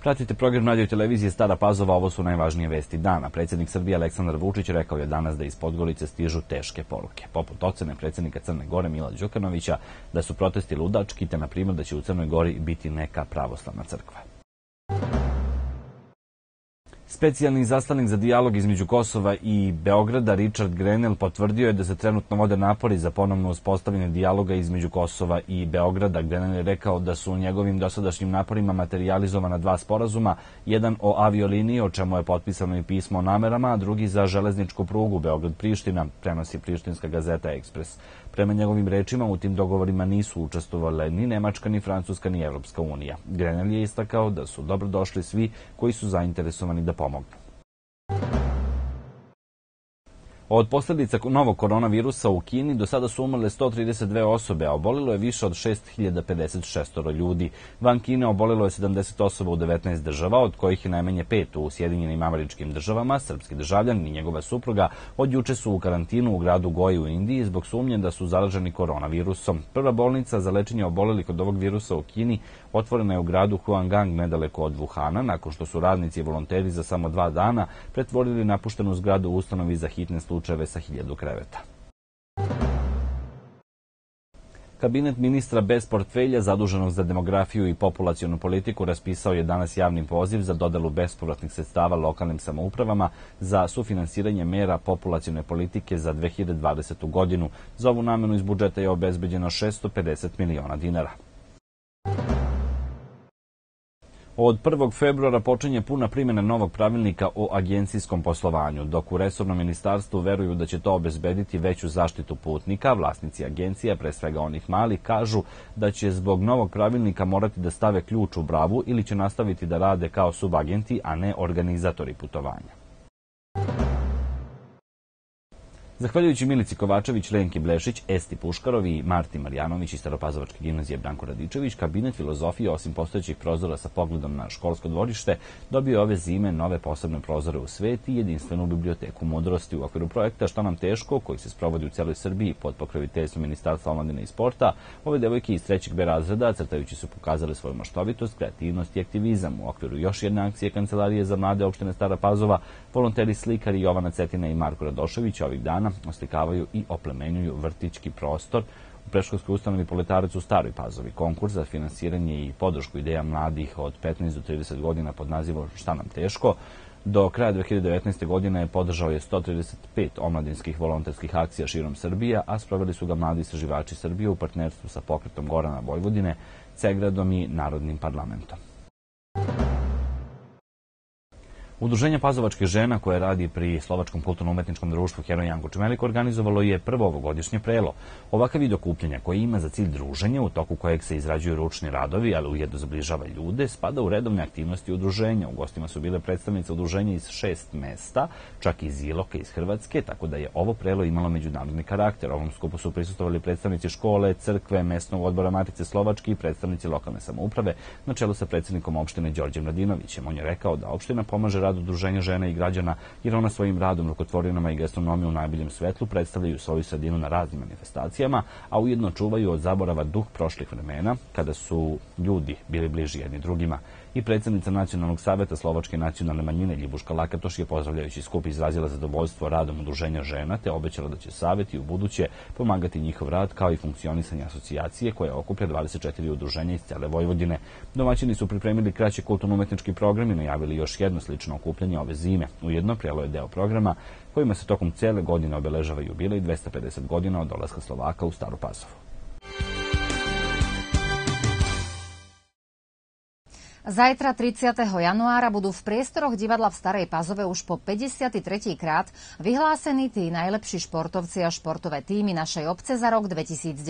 Pratite program radio televizije Stara Pazova, ovo su najvažnije vesti dana. Predsjednik Srbije Aleksandar Vučić rekao je danas da iz Podgorice stižu teške poruke. Poput ocene predsjednika Crne Gore Mila Đukanovića da su protesti ludački, te na primjer da će u Crnoj Gori biti neka pravoslavna crkva. Specijalni zaslanik za dijalog između Kosova i Beograda, Richard Grenell, potvrdio je da se trenutno vode napori za ponovno uspostavljanje dijaloga između Kosova i Beograda. Grenell je rekao da su u njegovim dosadašnjim naporima materializovana dva sporazuma, jedan o avioliniji, o čemu je potpisano i pismo o namerama, a drugi za železničku prugu Beograd-Priština, prenosi Prištinska gazeta Ekspres. Prema njegovim rečima, u tim dogovorima nisu učestvovale ni Nemačka, ni Francuska, ni Evropska unija. Grenell je istakao da su dobrodošli svi koji su zainteresovani da Armagh. Od posledica novog koronavirusa u Kini do sada su umrle 132 osobe, a obolilo je više od 6056 ljudi. Van Kine obolilo je 70 osoba u 19 država, od kojih je najmanje pet u Sjedinjenim američkim državama. Srpski državljan i njegova supruga od juče su u karantinu u gradu Goji u Indiji zbog sumnje da su zaraženi koronavirusom. Prva bolnica za lečenje obolelih od ovog virusa u Kini otvorena je u gradu Huangang nedaleko od Wuhana, nakon što su radnici i volonteri za samo dva dana pretvorili napuštenu zgradu u ustanovi za hitne slučajeve sa hiljadu kreveta. Kabinet ministra bez portfelja zaduženog za demografiju i populacionu politiku raspisao je danas javni poziv za dodelu bespovratnih sredstava lokalnim samoupravama za sufinansiranje mera populacione politike za 2020. godinu. Za ovu namenu iz budžeta je obezbeđeno 650 miliona dinara. Od 1. februara počinje puna primjena novog pravilnika o agencijskom poslovanju, dok u resornom ministarstvu veruju da će to obezbediti veću zaštitu putnika, vlasnici agencija, pre svega onih mali, kažu da će zbog novog pravilnika morati da stave ključ u bravu ili će nastaviti da rade kao subagenti, a ne organizatori putovanja. Zahvaljujući Milici Kovačević, Lenki Blešić, Esti Puškarovi i Marti Marjanović iz Staropazovačke gimnazije Branko Radičević, kabinet filozofije, osim postojećih prozora sa pogledom na školsko dvorište, dobio ove zime nove posebne prozore u svet i jedinstvenu biblioteku mudrosti u okviru projekta Šta nam teško, koji se sprovodi u celoj Srbiji pod pokroviteljstvom Ministarstva omladine i sporta. Ove devojke iz trećeg B razreda, crtajući su pokazali svoju maštovitost, kreativnost i aktivizam. U okviru još jedne akcije Kancelarije za mlade opštine Stara Pazova, volonteri slikari Jovana Cetina i Marko Radošević ovih dana oslikavaju i oplemenjuju vrtički prostor u preškolskoj ustanovi Poletarac u Staroj Pazovi. Konkurs za finansiranje i podršku ideja mladih od 15 do 30 godina pod nazivom Šta nam teško Do kraja 2019. godine podržao je 135 omladinskih volonterskih akcija širom Srbije, a sproveli su ga mladi istraživači Srbije u partnerstvu sa pokretom Gorana Vojvodine, Cegradom i Narodnim parlamentom. Udruženje pazovačkih žena koje radi pri Slovačkom kulturno-umetničkom društvu Heroj Janko Čmelik organizovalo je prvo ovogodišnje prelo. Ovakav vid okupljanja koji ima za cilj druženje u toku kojeg se izrađuju ručni radovi, ali ujedno zbližava ljude, spada u redovne aktivnosti udruženja. U gostima su bile predstavnice udruženja iz šest mesta, čak iz Iloka iz Hrvatske, tako da je ovo prelo imalo međunarodni karakter. Ovom skupu su prisustovali predstavnici škole, crkve, mesnog odbora Matice Slovačke i predstavnici lokalne samouprave na čelu sa predsednikom opštine Đorđem Radinovićem. On je rekao da opština pomaže rad udruženja žena i građana, jer ona svojim radom, rukotvorinama i gastronomiju u najboljem svetlu predstavljaju svoju sredinu na raznim manifestacijama, a ujedno čuvaju od zaborava duh prošlih vremena, kada su ljudi bili bliži jedni drugima i predsednica Nacionalnog saveta Slovačke nacionalne manjine Ljibuška Lakatoš je pozdravljajući skup izrazila zadovoljstvo radom udruženja žena te obećala da će savet i u buduće pomagati njihov rad kao i funkcionisanje asocijacije koja okuplja 24 udruženja iz cele Vojvodine. Domaćini su pripremili kraći kulturno-umetnički program i najavili još jedno slično okupljanje ove zime. Ujedno prelo je deo programa kojima se tokom cele godine obeležava jubilej 250 godina od dolaska Slovaka u Staru Pazovu. Zajtra 30. januára budú v priestoroch divadla v Starej Pazove už po 53. krát vyhlásení tí najlepší športovci a športové týmy našej obce za rok 2019.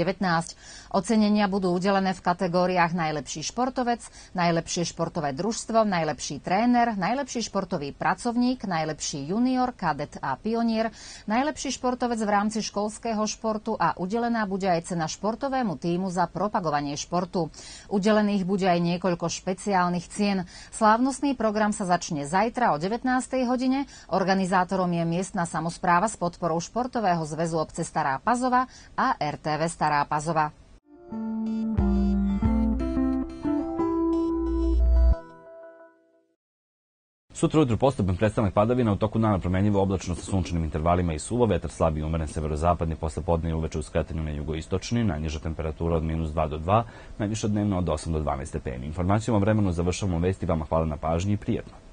Ocenenia budú udelené v kategóriách najlepší športovec, najlepšie športové družstvo, najlepší tréner, najlepší športový pracovník, najlepší junior, kadet a pionier, najlepší športovec v rámci školského športu a udelená bude aj cena športovému týmu za propagovanie športu. Udelených bude aj niekoľko špeciálnych špeciálnych cien. Slávnostný program sa začne zajtra o 19. hodine. Organizátorom je miestna samozpráva s podporou Športového zväzu obce Stará Pazova a RTV Stará Pazova. Sutra ujutru postupan predstavnik padavina, u toku dana promenljivo oblačno sa sunčanim intervalima i suvo, vetar slabi umeren severozapadni posle podne i uveče u skretanju na jugoistočni, najniža temperatura od minus 2 do 2, najviša dnevno od 8 do 12 stepeni. Informacijom o vremenu završavamo vesti, vama hvala na pažnji i prijetno.